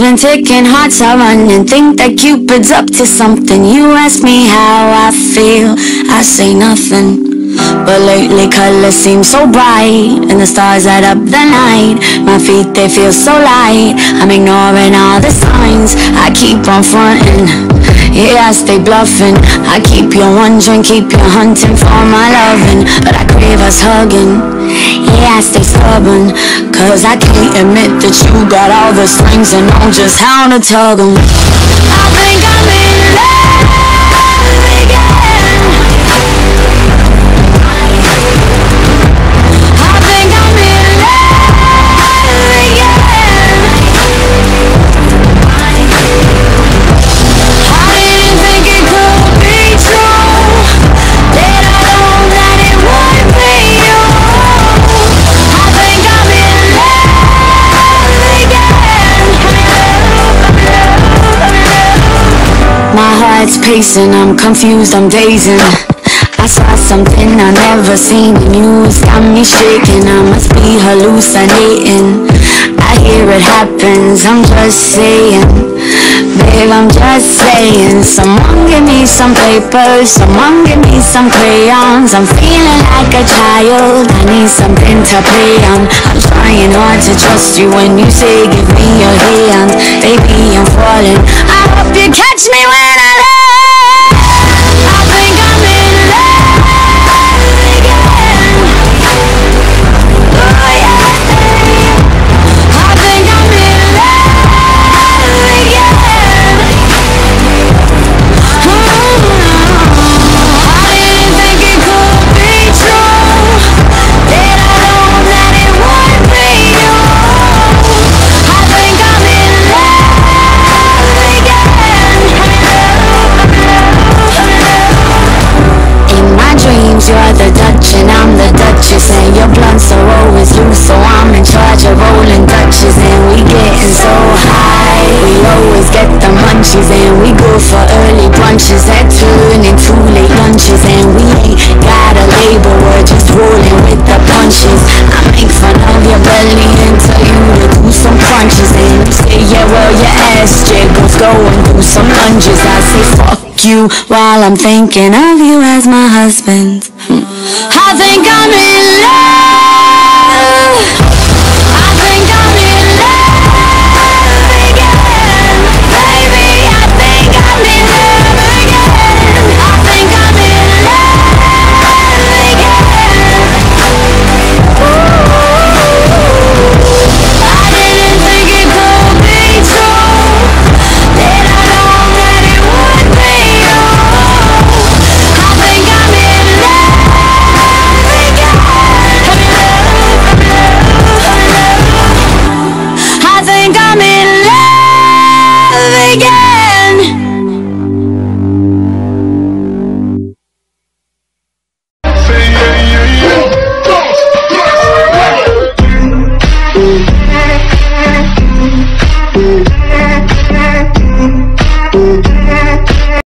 been ticking, hearts are running. Think that Cupid's up to something. You ask me how I feel, I say nothing. But lately colors seem so bright And the stars light up the night. My feet, they feel so light. I'm ignoring all the signs. I keep on fronting. Yeah, I stay bluffing. I keep you wondering, keep you hunting for my loving. But I crave us hugging Yeah, I stay stubborn Cause I can't admit that you got all the strings And know just how to tug 'em My pacing, I'm confused, I'm dazing. I saw something I never seen in. It's got me shaking. I must be hallucinating. I hear it happens. I'm just saying, babe, I'm just saying. Someone give me some paper. Someone give me some crayons. I'm feeling like a child. I need something to play on. I'm trying to trust you when you say give me your hand. Baby, I'm falling. I hope you catch me when I land. Early brunches that turn into late lunches, and we ain't got a label, we're just rolling with the punches. I make fun of your belly and tell you to do some crunches, and you say, yeah, well, your ass jiggles, go and do some lunges. I say, fuck you while I'm thinking of you as my husband. I'm in love again.